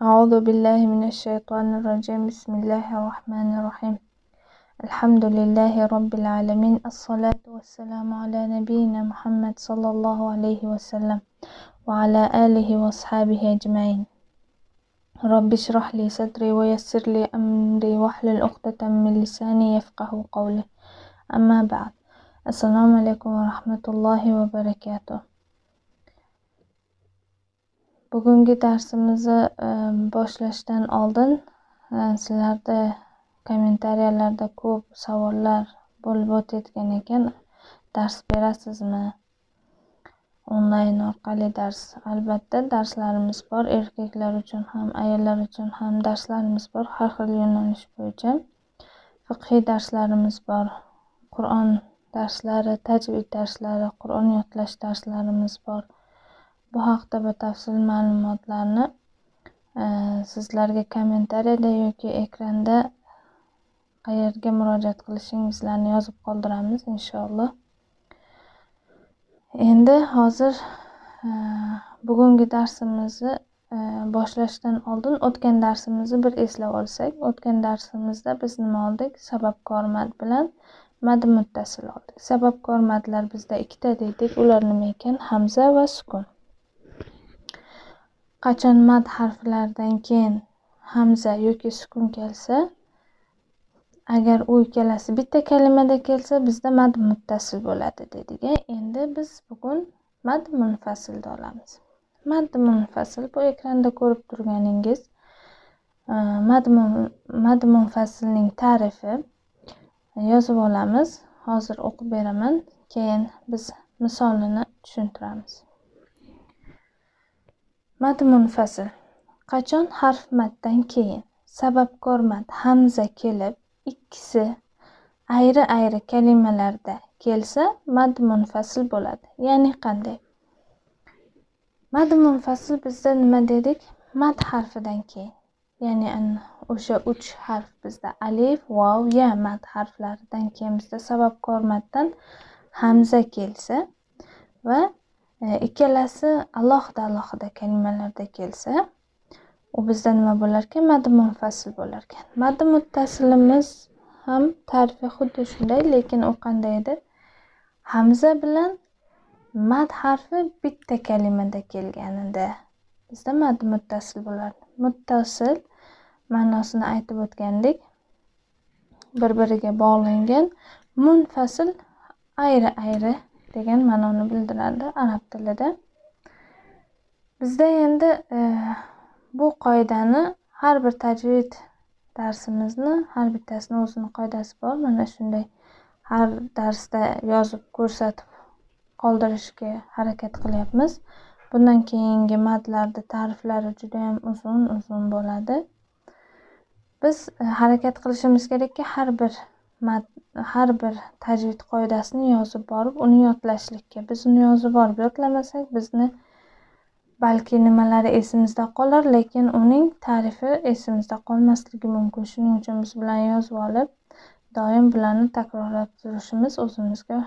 أعوذ بالله من الشيطان الرجيم. بسم الله الرحمن الرحيم. الحمد لله رب العالمين. الصلاة والسلام على نبينا محمد صلى الله عليه وسلم وعلى آله وأصحابه أجمعين. رب اشرح لي صدري ويسر لي أمري واحلل عقدة من لساني يفقه قولي. أما بعد السلام عليكم ورحمة الله وبركاته. Bugungi darsimizni boshlashdan oldin e, sizlarda kommentariyalarda ko'p savollar bo'lib o'tayotgan ekan. Dars berasizmi? Onlayn orqali dars. Albatta darslarimiz bor. Erkaklar uchun ham ayollar uchun ham darslarimiz bor har xil yo'nalish bo'yicha. Fiqhiy darslarimiz bor. Qur'on darslari tajvid darslari qur'on yodlash darslarimiz bor. Bu haqda batafsil ma'lumotlarni e, sizlarga kommentariyada yoki ekranda qayerga murojaat qilishingizlarni yozib qoldiramiz inshaalloh. Endi hozir e, bugungi darsimizni e, boshlashdan oldin o'tgan darsimizni bir eslab olsak o'tgan darsimizda biz nima oldik? Sababkor mad bilan mad muttasil oldik. Sababkor madlar bizda ikkita dedik ular nima ekan? Hamza va sukun. Qachon mad harflaridan keyin hamza yoki sukun kelsa agar u ikkalasi bitta kalimada kelsa bizda mad muttasil bo'ladi dedik endi biz bugun mad munfasilni olamiz. Mad munfasil bu ekranda ko'rib turganingiz e, mad munfasilning ta'rifi yozib olamiz. Hozir o'qib beraman keyin biz misolini tushuntiramiz. Mad fasl qachon harf matdan keyin sababkor mat hamza kelib ikkisi ayri ayri kalimalarda kelsa mad munfasil bo'ladi. Ya'ni qanday? Mad munfasil bizda nima dedik? Mad harfidan keyin. Ya'ni o'sha uch harf bizda alif vav, ya mad harflaridan keyin bizda sababkor matdan hamza kelsa va E, ikkalasi alohida alohida kalimalarda kelsa u bizda nima bo'larkan? Maddi munfasil bo'larkan. Maddi muttasilimiz ham ta'rifi xuddi shunday lekin u qanday edi hamza bilan mad harfi bitta kalimada kelganida. Bizda mad muttasil bo'lardi. Muttasil ma'nosini aytib o'tgandik. Bir biriga bog'langan. Munfasil ayri ayri degan ma'noni bildiradi arab tilida. Bizda endi e, bu qoidani har bir tajvid darsimizni har bittasini o'zini qoidasi bor. Mana shunday har darsda yozib ko'rsatib qoldirishga harakat qilyapmiz. Bundan keyingi matlarni ta'riflari judayam uzun uzun bo'ladi. Biz e, harakat qilishimiz kerakki har bir har bir tajvid qoidasini yozib borib uni yodlashlikka biz uni yozib borib yodlamasak bizni balki nimalari esimizda qolar lekin uning ta'rifi esimizda qolmasligi mumkin. Shuning uchun biz bilan yozib olib doim bularni takrorlab turishimiz o'zimizga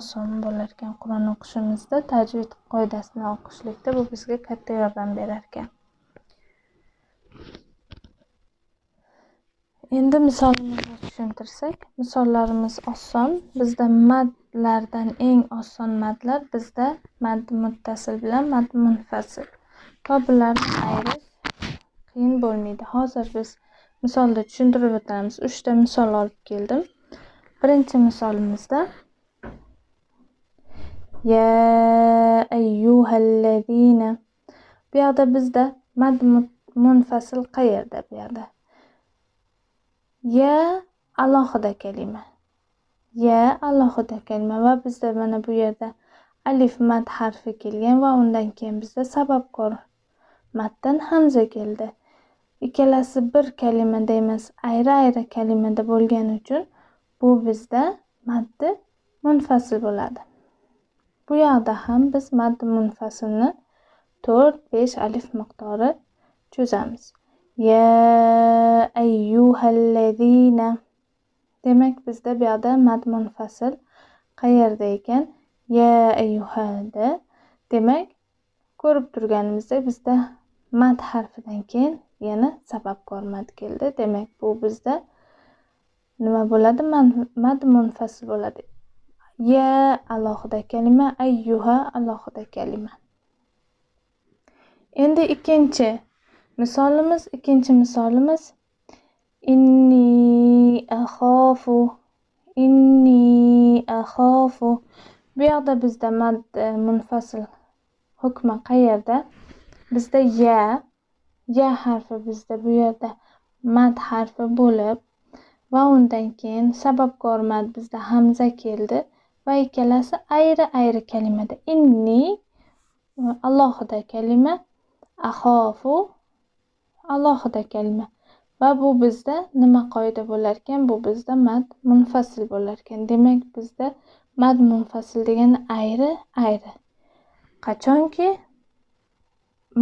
oson bo'lar ekan qur'on o'qishimizda tajvid qoidasini o'qishlikda bu bizga katta yordam berar ekan endi misolimizni tushuntirsak misollarimiz oson. Bizda madlardan eng oson madlar bizda mad muttasil bilan mad munfasil va bularni ayirish qiyin bo'lmaydi. Hozir biz misolda tushuntirib o'tamiz. Uchta misol olib keldim. Birinchi misolimizda ya ayyuhallazina bu yoqda bizda mad munfasil qayerda? Bu yoqda ya alohida kalima. Ya alohida kalima. Va bizda mana bu yerda alif mat harfi kelgan va undan keyin bizda sababkor matdan hamza keldi. Ikkalasi bir kalimada emas ayri ayri kalimada bo'lgani uchun bu bizda maddi munfasil bo'ladi. Bu yoqda ham biz maddi munfasilni to'rt besh alif miqdori cho'zamiz. Ya ayyuhallazina demak bizda bu yoqda mad munfasil qayerda ekan? Ya ayyuhada demak ko'rib turganimizdek bizda mad harfidan keyin yana sababkor mad keldi. Demak bu bizda nima bo'ladi? Mad munfasil bo'ladi. Ya alohida kalima ayyuha alohida kalima. Endi ikkinchi misolimiz ikkinchi misolimiz. Inni axofu inni axofu bu yoqda bizda mad e, munfasil hukmi qayerda bizda ya ya harfi bizda bu yerda mad harfi bo'lib va undan keyin sababkor mad bizda hamza keldi va ikkalasi ayri ayri kalimada inni alohida kalima axofu alohida kalima va bu bizda nima qoida bo'larkan? Bu bizda mad munfasil bo'larkan. Demak bizda mad munfasil degani ayri ayri. Qachonki?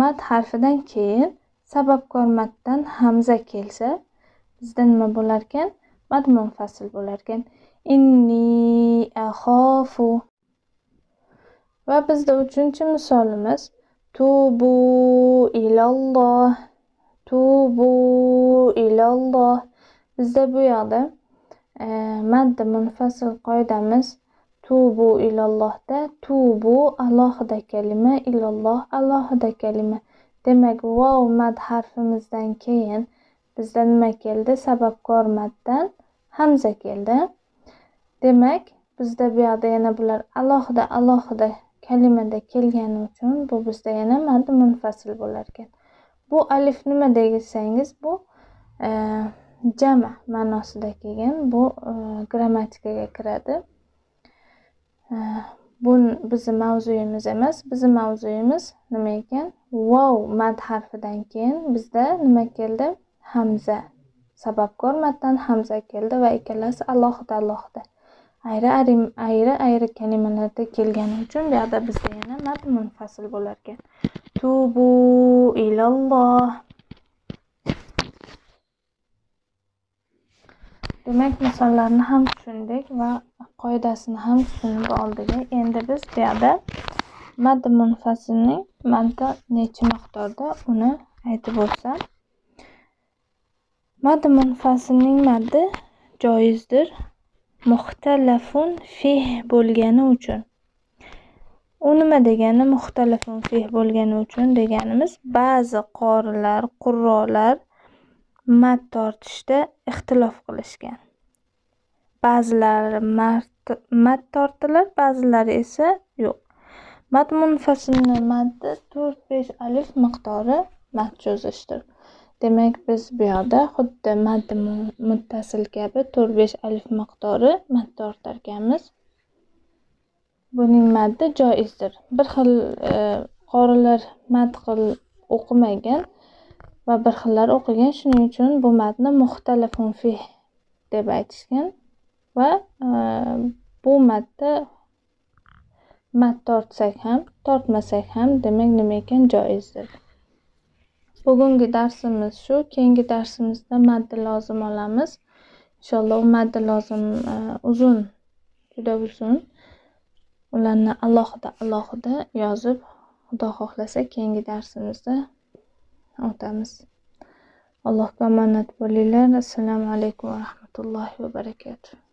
Mad harfidan keyin sababkor maddan hamza kelsa bizda nima bo'larkan? Mad munfasil bo'larkan. Inni axofu va bizda uchinchi misolimiz tubu ilalloh. Tubu ilalloh. Bizda bu yoqda e, madda munfasil qoidamiz tubu ilallohda. Tubu alohida kalima ilalloh alohida kalima. Demak vov mad harfimizdan keyin bizda nima keldi? Sababkor maddan hamza keldi. Demak bizda bu yoqda yana bular alohida alohida kalimada kelgani uchun bu bizda yana mad munfasil bo'lar ekan. Bu alif nima desangiz bu e, jama ma'nosida kelgan. Bu e, grammatikaga kiradi. E, bu bizni mavzuyimiz emas. Bizni mavzuyimiz nima ekan? Vov mad harfidan keyin bizda nima keldi? Hamza. Sababkor maddan hamza keldi va ikkalasi alohida alohida ayri ayri ayri kalimalarda kelgani uchun bu yoqda bizda yana mad munfasil bo'larkan tubu ilalloh. Demak misollarni ham tushundik va qoidasini ham tushunib oldik. Endi biz bu yoqda mad munfasilning madda necha miqdorda uni aytib o'tsam. Mad munfasilning maddi joizdir. Muxtalafun fih bo'lgani uchun. U nima degani muxtalafun fih bo'lgani uchun deganimiz ba'zi qorilar qurrolar mad tortishda ixtilof qilishgan. Ba'zilari mad tortilar ba'zilari esa yo'q. Mad munfasilni maddi to'rt besh alif miqdori mad cho'zishdir. Demak biz bu yoqda xuddi maddi muttasil kabi to'rt besh alif miqdori mad tortarkanmiz buning maddi joizdir. Bir xil e, qorilar mad qil o'qimagan va bir xillar o'qigan. Shuning uchun bu matni muxtalafun fih deb aytishgan va e, bu matni mad tortsak ham tortmasak ham demak nima ekan? Joizdir. Bugungi darsimiz shu. Keyingi darsimizda maddi lozim olamiz. Inshaalloh maddi lozim e, uzun juda uzun. Ularni alohida alohida yozib xudo xohlasa keyingi darsimizda o'tamiz. Allohga omonat bo'linglar. Assalomu alaykum va rahmatullohi va barakatuh.